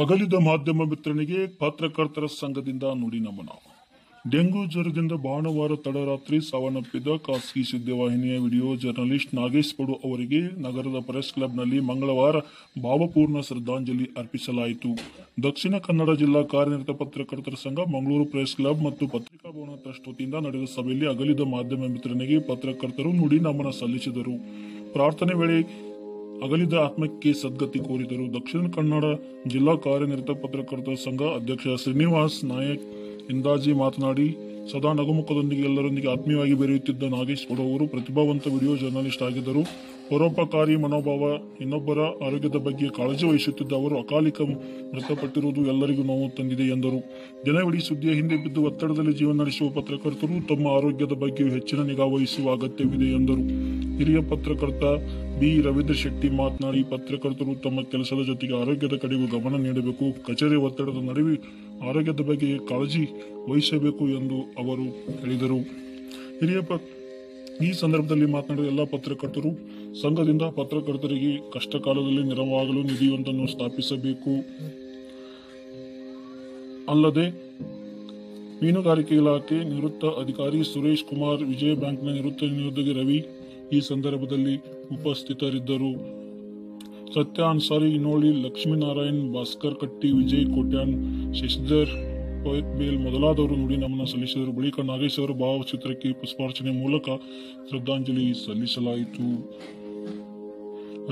ಅಗಲಿದ ಮಾಧ್ಯಮ ಮಿತ್ರನಿಗೆ ಪತ್ರಕರ್ತರ ಸಂಘದಿಂದ ನುಡಿ ನಮನ. ಡೆಂಗು ಜ್ವರದಿಂದ ಭಾನುವಾರ ತಡರಾತ್ರಿ ಸಾವನ್ನಪ್ಪಿದ ಖಾಸಗಿ ಸುದ್ದಿವಾಹಿನಿಯ ವಿಡಿಯೋ ಜರ್ನಲಿಸ್ಟ್ ನಾಗೇಶ್ ಪಡು ಅವರಿಗೆ ನಗರದ ಪ್ರೆಸ್ ಕ್ಲಬ್ನಲ್ಲಿ ಮಂಗಳವಾರ ಭಾವಪೂರ್ಣ ಶ್ರದ್ಧಾಂಜಲಿ ಅರ್ಪಿಸಲಾಯಿತು. ದಕ್ಷಿಣ ಕನ್ನಡ ಜಿಲ್ಲಾ ಕಾರ್ಯನಿರತ ಪತ್ರಕರ್ತರ ಸಂಘ ಮಂಗಳೂರು ಪ್ರೆಸ್ ಕ್ಲಬ್ ಮತ್ತು ಪತ್ರಿಕಾ ಭವನ ಟ್ರಸ್ಟ್ ವತಿಯಿಂದ ನಡೆದ ಸಭೆಯಲ್ಲಿ ಅಗಲಿದ ಮಾಧ್ಯಮ ಮಿತ್ರನಿಗೆ ಪತ್ರಕರ್ತರು ನುಡಿ ನಮನ ಸಲ್ಲಿಸಿದರು. ಪ್ರಾರ್ಥನೆ ವೇಳೆ ಅಗಲಿದ ಆತ್ಮಕ್ಕೆ ಸದ್ಗತಿ ಕೋರಿದರು. ದಕ್ಷಿಣ ಕನ್ನಡ ಜಿಲ್ಲಾ ಕಾರ್ಯನಿರತ ಪತ್ರಕರ್ತರ ಸಂಘ ಅಧ್ಯಕ್ಷ ಶ್ರೀನಿವಾಸ್ ನಾಯಕ್ ಇಂದಾಜಿ ಮಾತನಾಡಿ, ಸದಾ ನಗುಮುಖದೊಂದಿಗೆ ಎಲ್ಲರೊಂದಿಗೆ ಆತ್ಮೀಯವಾಗಿ ಬೆರೆಯುತ್ತಿದ್ದ ನಾಗೇಶ್ ಅವರು ಪ್ರತಿಭಾವಂತ ವಿಡಿಯೋ ಜರ್ನಲಿಸ್ಟ್ ಆಗಿದ್ದರು. ಪರೋಪಕಾರಿ ಮನೋಭಾವ ಇನ್ನೊಬ್ಬರ ಆರೋಗ್ಯದ ಬಗ್ಗೆ ಕಾಳಜಿ ವಹಿಸುತ್ತಿದ್ದ ಅವರು ಅಕಾಲಿಕ ಮೃತಪಟ್ಟಿರುವುದು ಎಲ್ಲರಿಗೂ ನೋವು ತಂದಿದೆ ಎಂದರು. ದಿನವಿಡೀ ಸುದ್ದಿಯ ಹಿಂದೆ ಬಿದ್ದು ಒತ್ತಡದಲ್ಲಿ ಜೀವನ ನಡೆಸುವ ಪತ್ರಕರ್ತರು ತಮ್ಮ ಆರೋಗ್ಯದ ಬಗ್ಗೆ ಹೆಚ್ಚಿನ ನಿಗಾ ವಹಿಸುವ ಅಗತ್ಯವಿದೆ ಎಂದರು. ಹಿರಿಯ ಪತ್ರಕರ್ತ ಬಿ. ರವೀಂದ್ರ ಶೆಟ್ಟಿ ಮಾತನಾಡಿ, ಪತ್ರಕರ್ತರು ತಮ್ಮ ಕೆಲಸದ ಜೊತೆಗೆ ಆರೋಗ್ಯದ ಕಡೆಗೂ ಗಮನ ನೀಡಬೇಕು. ಕಚೇರಿ ಒತ್ತಡದ ನಡುವೆ ಆರೋಗ್ಯದ ಬಗ್ಗೆ ಕಾಳಜಿ ವಹಿಸಬೇಕು ಎಂದು ಅವರು ಹೇಳಿದರು. ಹಿರಿಯ ಪ- ಈ ಸಂದರ್ಭದಲ್ಲಿ ಮಾತನಾಡಿದ ಎಲ್ಲ ಪತ್ರಕರ್ತರು, ಸಂಘದಿಂದ ಪತ್ರಕರ್ತರಿಗೆ ಕಷ್ಟ ಕಾಲದಲ್ಲಿ ನೆರವಾಗಲು ನಿಧಿಯೊಂದನ್ನು ಸ್ಥಾಪಿಸಬೇಕು. ಅಲ್ಲದೆ, ಮೀನುಗಾರಿಕೆ ಇಲಾಖೆ ನಿವೃತ್ತ ಅಧಿಕಾರಿ ಸುರೇಶ್ ಕುಮಾರ್ ವಿಜಯ ಬ್ಯಾಂಕ್ನ ನಿವೃತ್ತ ನಿರುದ್ಯೋಗಿ ರವಿ ಈ ಸಂದರ್ಭದಲ್ಲಿ ಉಪಸ್ಥಿತರಿದ್ದರು. ಸತ್ಯ ಅನ್ಸಾರಿ ಇನೋಳಿ ಲಕ್ಷ್ಮೀನಾರಾಯಣ್, ಭಾಸ್ಕರ್ ಕಟ್ಟಿ, ವಿಜಯ್ ಕೋಟ್ಯಾನ್, ಶಶಿಧರ್ ಬೇಲ್ ಮೊದಲಾದವರು ನುಡಿ ನಮನ ಸಲ್ಲಿಸಿದರು. ಬಳಿಕ ನಾಗೇಶ್ ಅವರ ಭಾವಚಿತ್ರಕ್ಕೆ ಪುಷ್ಪಾರ್ಚನೆ ಮೂಲಕ ಶ್ರದ್ಧಾಂಜಲಿ ಸಲ್ಲಿಸಲಾಯಿತು.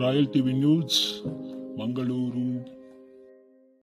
Royal TV news, Mangaluru.